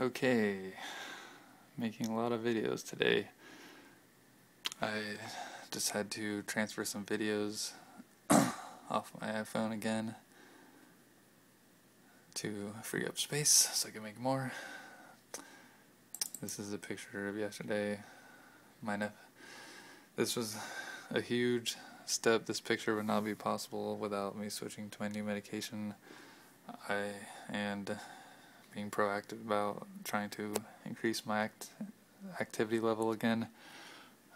Okay, making a lot of videos today. I just had to transfer some videos off my iPhone again to free up space so I can make more. This is a picture of yesterday. Mine, this was a huge step. This picture would not be possible without me switching to my new medication. I and being proactive about trying to increase my act activity level again.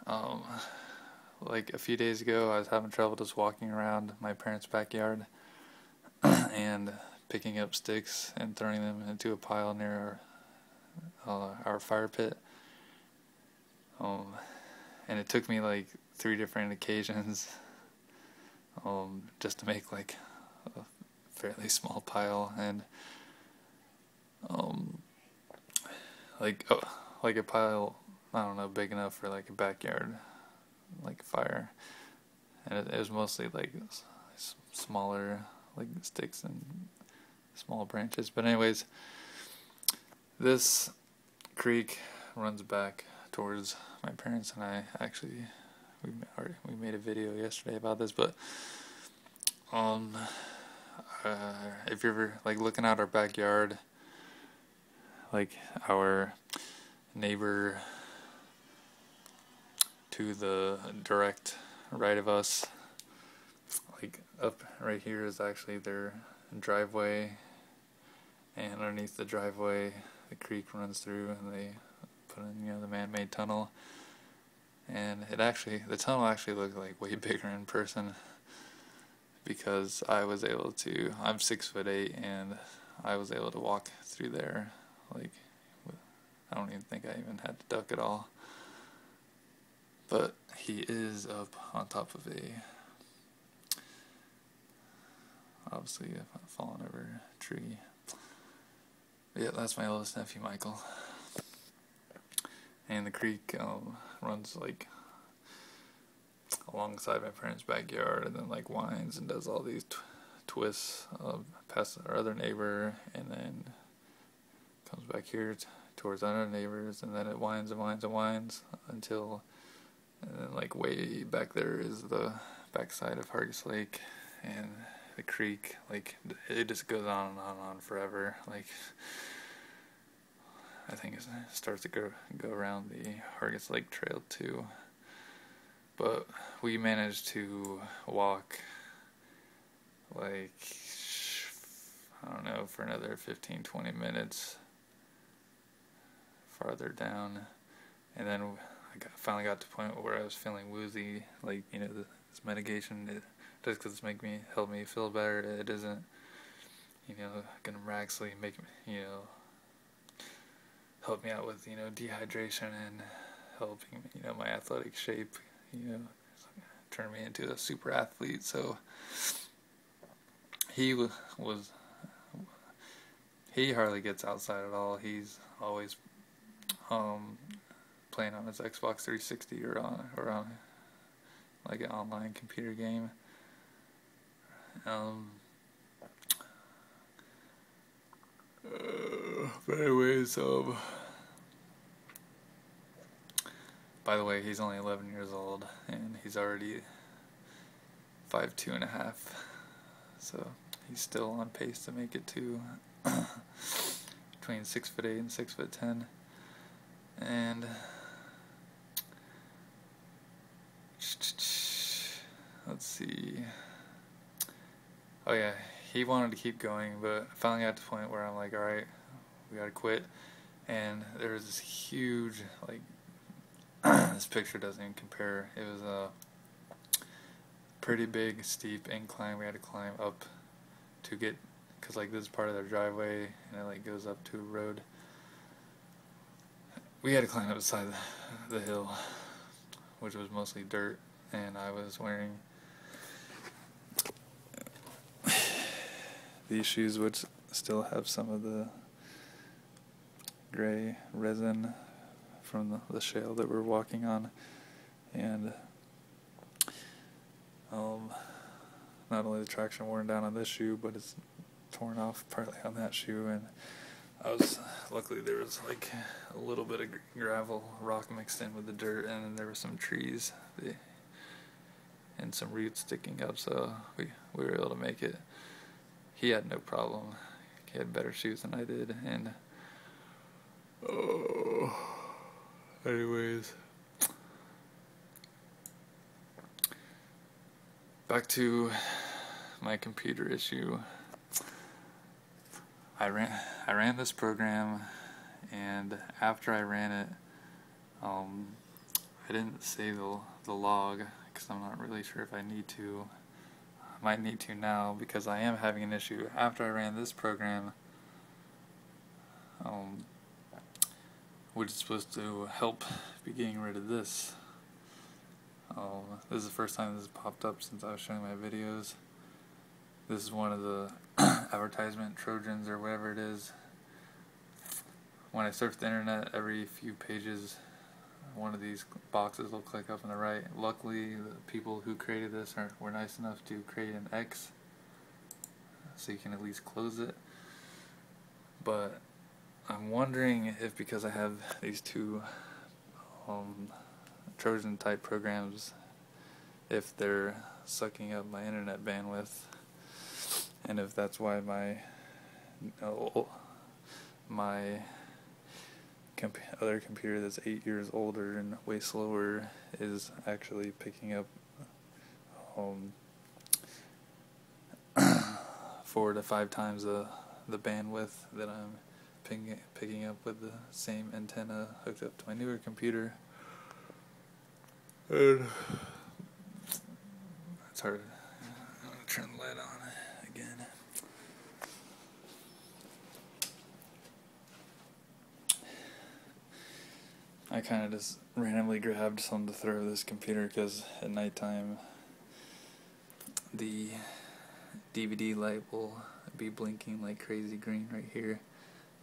Um, like a few days ago, I was having trouble just walking around my parents' backyard and picking up sticks and throwing them into a pile near our, uh, our fire pit. Um, and it took me like three different occasions um, just to make like a fairly small pile and um, like oh, like a pile I don't know big enough for like a backyard like fire. And it, it was mostly like smaller like sticks and small branches. But anyways this creek runs back towards my parents and I actually we we made a video yesterday about this but um uh, if you're ever like looking out our backyard like our neighbor to the direct right of us like up right here is actually their driveway. And underneath the driveway the creek runs through and they put in you know the man-made tunnel. And it actually the tunnel actually looked like way bigger in person because I was able to I'm six foot eight and I was able to walk through there like, I don't even think I even had to duck at all. But he is up on top of a, obviously a fallen over tree. Yeah, that's my oldest nephew, Michael. And the creek um, runs like alongside my parents' backyard and then like winds and does all these tw twists uh, past our other neighbor and then comes back here towards our neighbors, and then it winds and winds and winds until, and then like way back there is the backside of Hargis Lake, and the creek. Like it just goes on and on and on forever. Like I think it starts to go go around the Hargis Lake Trail too. But we managed to walk like I don't know for another 15 20 minutes farther down, and then I got, finally got to the point where I was feeling woozy, like you know this medication, it, just because it's make me help me feel better, it isn't, you know, gonna miraculously make me, you know, help me out with you know dehydration and helping you know my athletic shape, you know, turn me into a super athlete. So he was he hardly gets outside at all. He's always um, playing on his Xbox 360 or on or on like an online computer game. Um, uh, but anyways, um, by the way, he's only 11 years old and he's already five two and a half, so he's still on pace to make it to between six foot eight and six foot ten and let's see. Oh yeah. He wanted to keep going but I finally got to the point where I'm like alright we gotta quit. And there was this huge like this picture doesn't even compare. It was a pretty big steep incline we had to climb up to get because like this is part of their driveway and it like goes up to a road we had to climb up the side of the hill, which was mostly dirt, and I was wearing these shoes, which still have some of the gray resin from the, shale that we're walking on, and um, not only the traction worn down on this shoe, but it's torn off partly on that shoe, and I was luckily there was like a little bit of gravel rock mixed in with the dirt, and then there were some trees and some roots sticking up, so we we were able to make it. He had no problem. He had better shoes than I did, and oh, anyways. Back to my computer issue. I ran I ran this program, and after I ran it, um, I didn't save the the log because I'm not really sure if I need to. I might need to now because I am having an issue. After I ran this program, um, which is supposed to help be getting rid of this. Um, this is the first time this has popped up since I was showing my videos. This is one of the advertisement trojans or whatever it is. When I surf the internet, every few pages, one of these boxes will click up on the right. Luckily, the people who created this are, were nice enough to create an X so you can at least close it. But I'm wondering if because I have these two um, Trojan type programs, if they're sucking up my internet bandwidth and if that's why my my comp other computer that's eight years older and way slower is actually picking up um, four to five times the the bandwidth that I'm picking picking up with the same antenna hooked up to my newer computer. And it's hard. I'm gonna turn the light on. I kind of just randomly grabbed some to throw this computer because at nighttime the DVD light will be blinking like crazy green right here.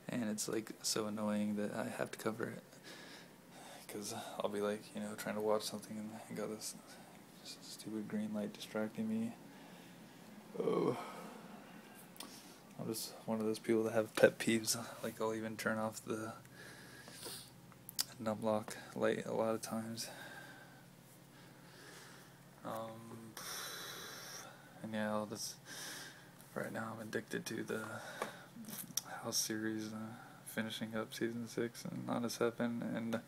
And it's like so annoying that I have to cover it. Because I'll be like you know trying to watch something and I got this stupid green light distracting me. Oh. I'm just one of those people that have pet peeves. Like I'll even turn off the numlock light a lot of times. Um, and yeah, I'll just, right now I'm addicted to the House series, uh, finishing up season 6 and Not a Seven, and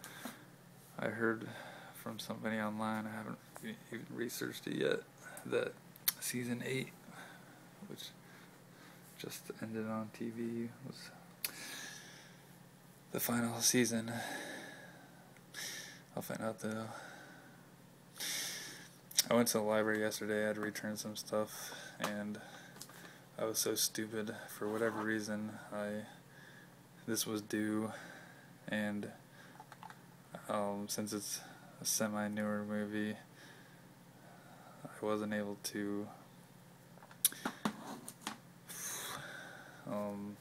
I heard from somebody online, I haven't even researched it yet, that season 8, which just ended on TV, was the final season I'll find out though. I went to the library yesterday, I had to return some stuff, and I was so stupid. For whatever reason, I this was due, and um, since it's a semi-newer movie, I wasn't able to um,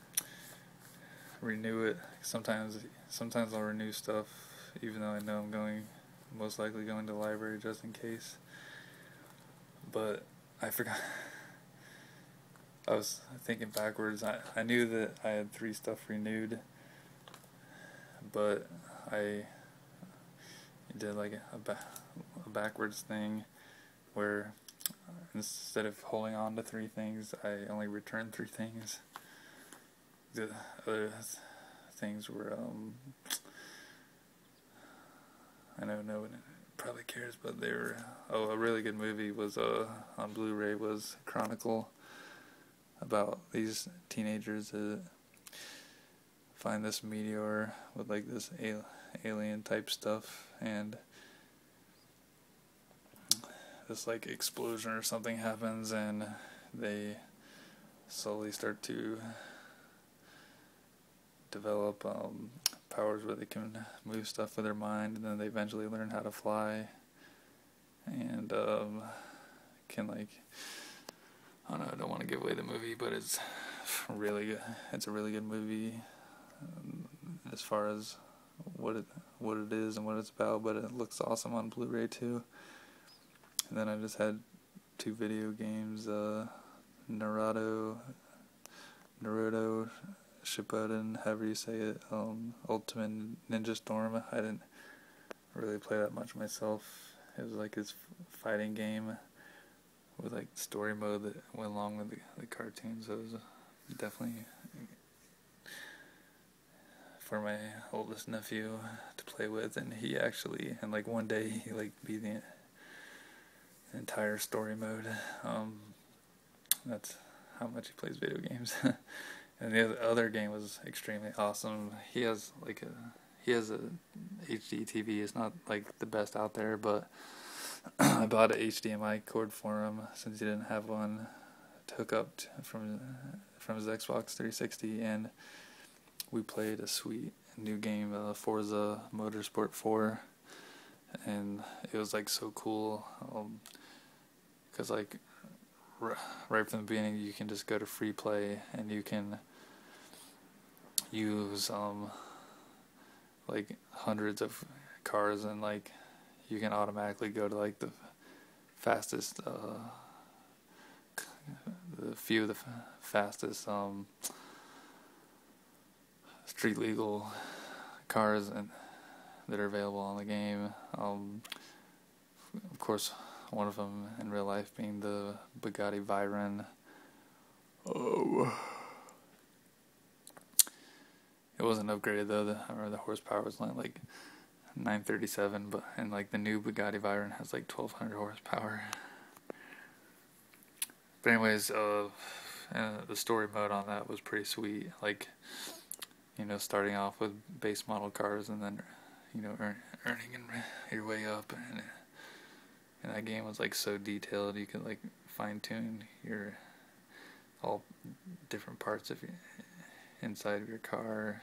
renew it. Sometimes, sometimes I'll renew stuff even though I know I'm going, most likely going to the library just in case. But I forgot. I was thinking backwards. I, I knew that I had three stuff renewed, but I did like a, ba a backwards thing where instead of holding on to three things, I only returned three things. The other things were um, I know no one probably cares, but they were. Oh, a really good movie was uh, on Blu-ray was Chronicle about these teenagers that find this meteor with like this alien type stuff and this like explosion or something happens and they slowly start to develop um, powers where they can move stuff with their mind, and then they eventually learn how to fly, and um, can like I don't know. I don't want to give away the movie, but it's really good. It's a really good movie um, as far as what it what it is and what it's about. But it looks awesome on Blu-ray too. And then I just had two video games, uh, Naruto, Naruto Shippuden, however you say it, um, Ultimate Ninja Storm. I didn't really play that much myself. It was like this fighting game with like story mode that went along with the, the cartoons. So it was definitely for my oldest nephew to play with, and he actually, and like one day he like beat the entire story mode. Um, that's how much he plays video games. and the other game was extremely awesome. He has like a he has a HD TV. It's not like the best out there, but I bought an HDMI cord for him since he didn't have one to hook up to, from from his Xbox 360, and we played a sweet new game, uh, Forza Motorsport 4, and it was like so cool. Um, Cause like right from the beginning, you can just go to free play and you can use um like hundreds of cars and like you can automatically go to like the fastest uh the few of the fastest um street legal cars and that are available on the game. Um of course one of them in real life being the Bugatti Veyron. Oh it wasn't upgraded though. The, I remember the horsepower was only like 937, but and like the new Bugatti Veyron has like 1200 horsepower. But anyways, uh, the story mode on that was pretty sweet. Like, you know, starting off with base model cars and then, you know, earn, earning your way up. And, and that game was like so detailed. You could like fine tune your all different parts of your inside of your car.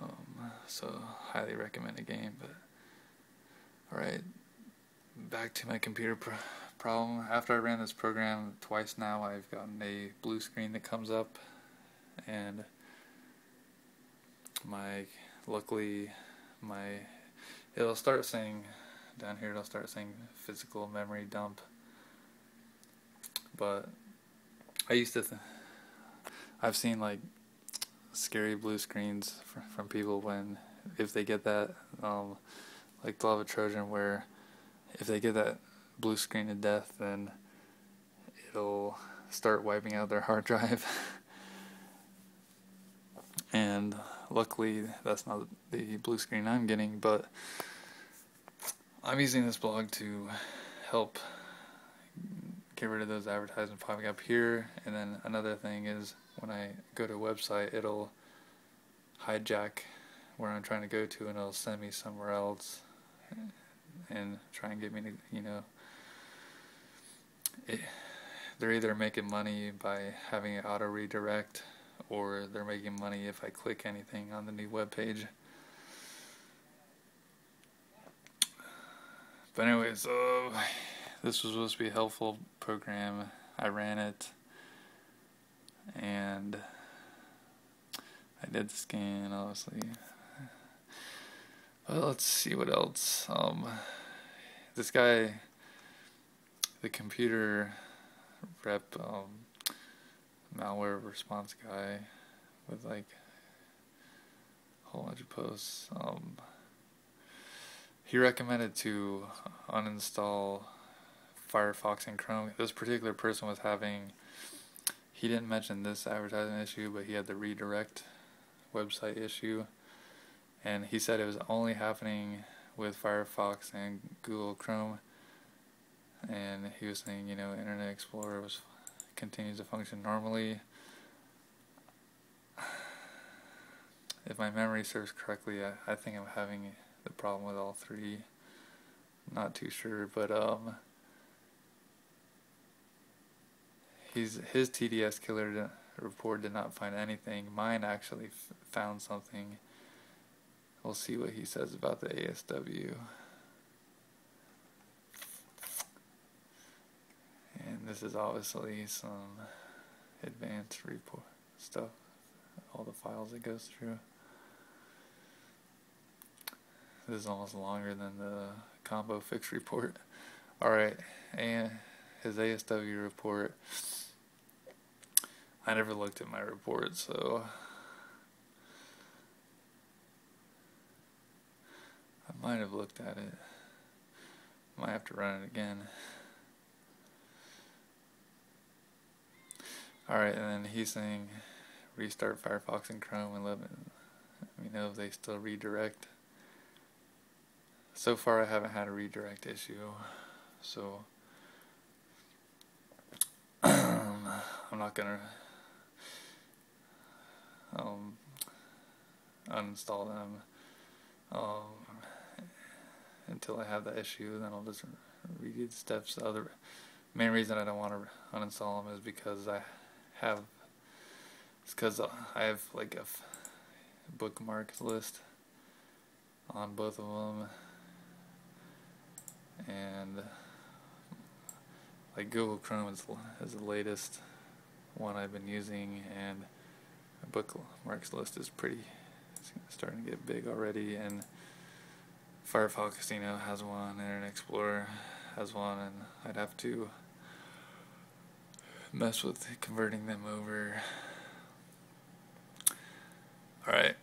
Um, so highly recommend the game. But all right, back to my computer pr problem. After I ran this program twice now, I've gotten a blue screen that comes up, and my luckily my it'll start saying down here it'll start saying physical memory dump but I used to I've seen like scary blue screens from people when if they get that um, like they'll have a Trojan where if they get that blue screen of death then it'll start wiping out their hard drive. And luckily that's not the blue screen I'm getting but I'm using this blog to help get rid of those advertisements popping up here. And then another thing is when I go to a website, it'll hijack where I'm trying to go to and it'll send me somewhere else and try and get me to, you know, it, they're either making money by having it auto redirect or they're making money if I click anything on the new web page. But anyways, uh, this was supposed to be a helpful program. I ran it and I did scan obviously. Well let's see what else. Um, this guy the computer rep um, malware response guy with like a whole bunch of posts. Um, he recommended to uninstall Firefox and Chrome. This particular person was having he didn't mention this advertising issue, but he had the redirect website issue. And he said it was only happening with Firefox and Google Chrome. And he was saying, you know, Internet Explorer was continues to function normally. If my memory serves correctly, I, I think I'm having the problem with all three. Not too sure, but um he's his TDS killer report did not find anything. Mine actually found something. We'll see what he says about the ASW. And this is obviously some advanced report stuff, all the files it goes through. This is almost longer than the combo fix report. Alright, and his ASW report I never looked at my report, so I might have looked at it. Might have to run it again. Alright, and then he's saying restart Firefox and Chrome and let me know if they still redirect. So far I haven't had a redirect issue, so I'm not gonna um, uninstall them um, until I have that issue. Then I'll just redo the steps. The other main reason I don't want to uninstall them is because I have it's because I have like a bookmark list on both of them and like Google Chrome is, is the latest one I've been using and my bookmarks list is pretty starting to get big already and Firefox know has one Internet Explorer has one and I'd have to mess with converting them over. Alright.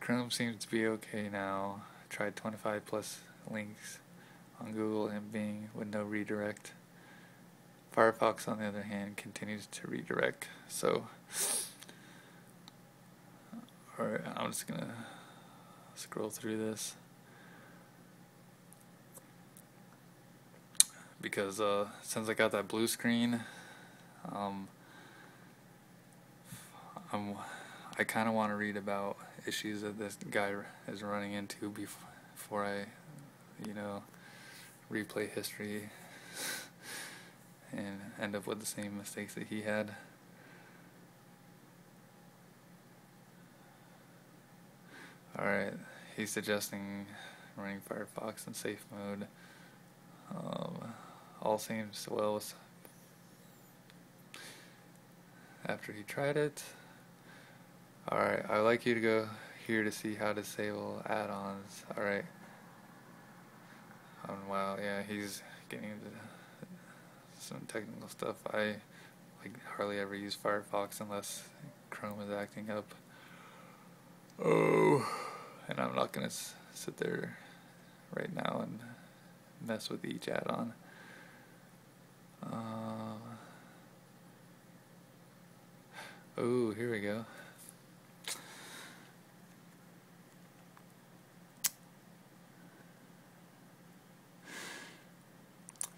Chrome seems to be okay now. I tried 25 plus links on Google and Bing with no redirect. Firefox, on the other hand, continues to redirect. So, alright, I'm just gonna scroll through this. Because uh, since I got that blue screen, um, I'm, I kind of want to read about issues that this guy is running into before I, you know, replay history and end up with the same mistakes that he had. Alright, he's suggesting running Firefox in safe mode. Um, all seems well after he tried it. Alright, I'd like you to go here to see how to disable add-ons. Alright. Um, wow, yeah, he's getting into some technical stuff. I like hardly ever use Firefox unless Chrome is acting up. Oh, and I'm not gonna sit there right now and mess with each add-on. Oh, here we go.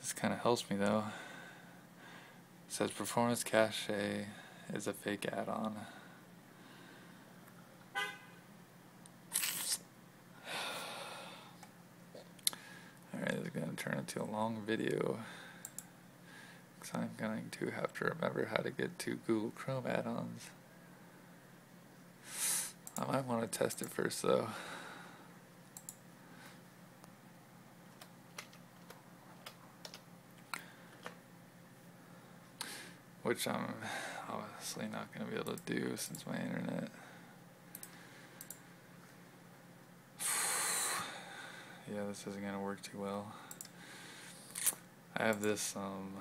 This kind of helps me though. Says performance cache is a fake add-on. Alright, this is going to turn into a long video. Because I'm going to have to remember how to get to Google Chrome add-ons. I might want to test it first though. Which I'm obviously not going to be able to do since my internet. yeah, this isn't going to work too well. I have this um,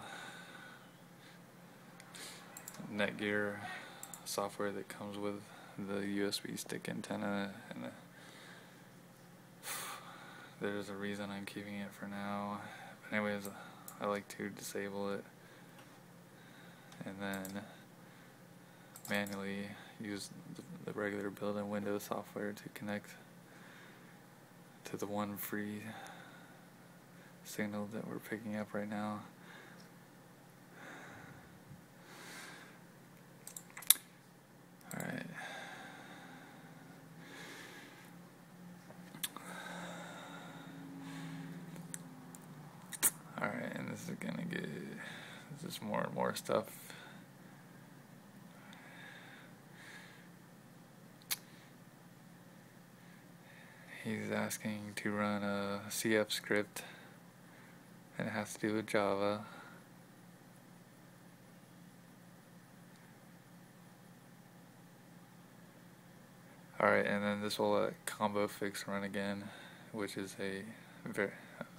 Netgear software that comes with the USB stick antenna and a, there's a reason I'm keeping it for now. But anyways, I like to disable it and then manually use the, regular built-in Windows software to connect to the one free signal that we're picking up right now. Alright. Alright, and this is gonna get this is more and more stuff he's asking to run a CF script and it has to do with Java. Alright, and then this will let combo fix run again, which is a very,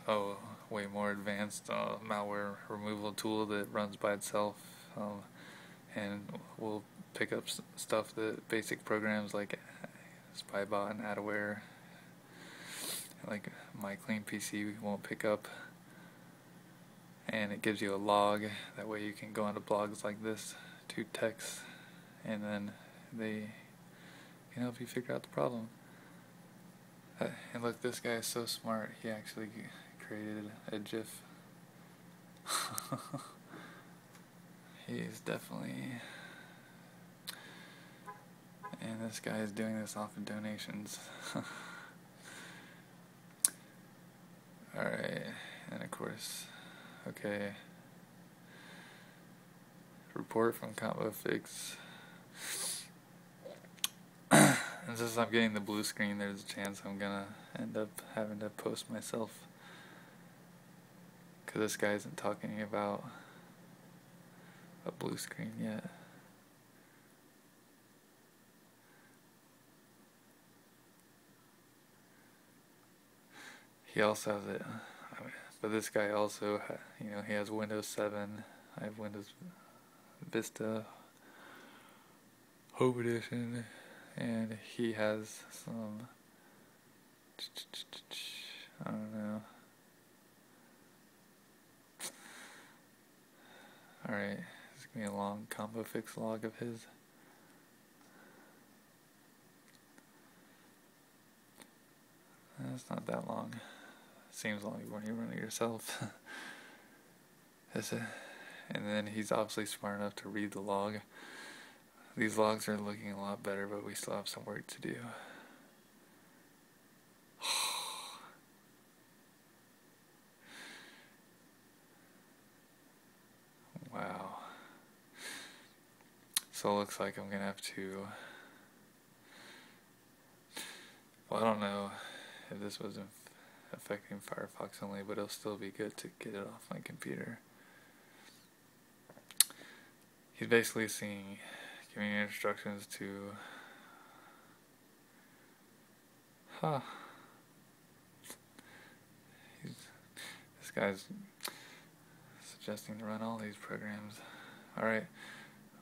oh, way more advanced uh, malware removal tool that runs by itself. Um, and will pick up stuff that basic programs like Spybot and Adaware, like my clean PC won't pick up. And it gives you a log. That way you can go onto blogs like this to text, and then they can help you figure out the problem. Uh, and look, this guy is so smart. He actually created a GIF. he is definitely. And this guy is doing this off of donations. Alright, and of course, okay. Report from Combo Fix. And since I'm getting the blue screen, there's a chance I'm gonna end up having to post myself. Because this guy isn't talking about a blue screen yet. He also has it, but this guy also, you know, he has Windows 7. I have Windows Vista Home Edition and he has some I don't know. Alright, this is gonna be a long combo fix log of his. That's not that long. Seems like when you run it yourself. It. And then he's obviously smart enough to read the log. These logs are looking a lot better, but we still have some work to do. wow. So it looks like I'm going to have to... Well, I don't know if this was affecting Firefox only, but it'll still be good to get it off my computer. He's basically seeing giving instructions to huh. He's, this guy's suggesting to run all these programs. Alright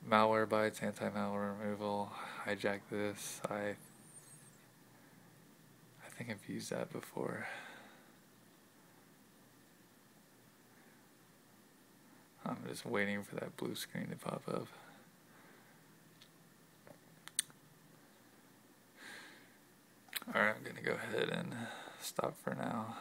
Malwarebytes anti-malware removal hijack this. I I think I've used that before I'm just waiting for that blue screen to pop up Alright, I'm gonna go ahead and stop for now.